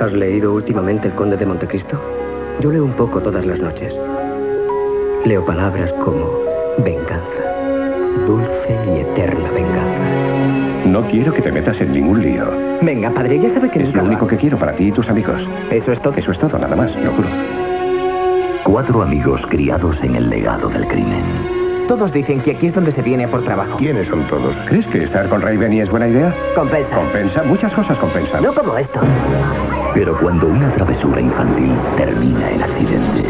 ¿Has leído últimamente El Conde de Montecristo? Yo leo un poco todas las noches. Leo palabras como venganza, dulce y eterna venganza. No quiero que te metas en ningún lío. Venga, padre, ya sabe que Es nunca lo lo único que quiero para ti y tus amigos. Eso es todo. Eso es todo, nada más, lo juro. Cuatro amigos criados en el legado del crimen. Todos dicen que aquí es donde se viene por trabajo. ¿Quiénes son todos? ¿Crees que estar con Raven es buena idea? Compensa. Compensa, muchas cosas compensan. No como esto. Pero cuando una travesura infantil termina en accidente,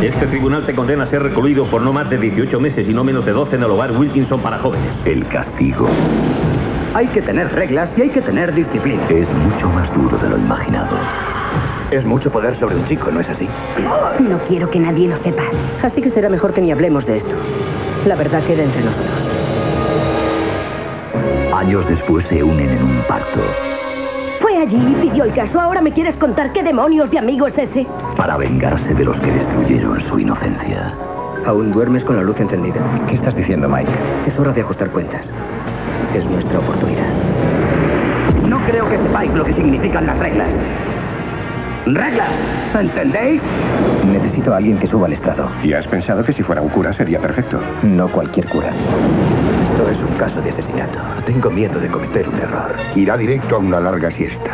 Este tribunal te condena a ser recluido por no más de 18 meses y no menos de 12 en el hogar Wilkinson para jóvenes. el castigo Hay que tener reglas y hay que tener disciplina. es mucho más duro de lo imaginado. Es mucho poder sobre un chico, ¿no es así? No quiero que nadie lo sepa. Así que será mejor que ni hablemos de esto. La verdad queda entre nosotros. Años después se unen en un pacto allí y pidió el caso. Ahora me quieres contar qué demonios de amigo es ese. para vengarse de los que destruyeron su inocencia. ¿Aún duermes con la luz encendida? ¿Qué estás diciendo, Mike? Es hora de ajustar cuentas. Es nuestra oportunidad. No creo que sepáis lo que significan las reglas. ¡Reglas! ¿Entendéis? Necesito a alguien que suba al estrado. ¿Y has pensado que si fuera un cura sería perfecto? No cualquier cura. Esto es un caso de asesinato. Tengo miedo de cometer un error. Irá directo a una larga siesta.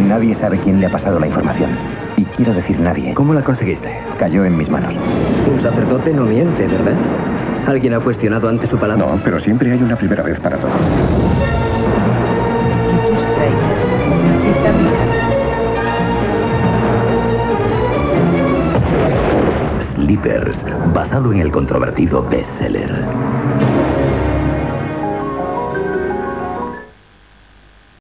Nadie sabe quién le ha pasado la información. Y quiero decir nadie. ¿Cómo la conseguiste? Cayó en mis manos. Un sacerdote no miente, ¿verdad? ¿Alguien ha cuestionado antes su palabra? No, pero siempre hay una primera vez para todo. Sleepers, basado en el controvertido bestseller.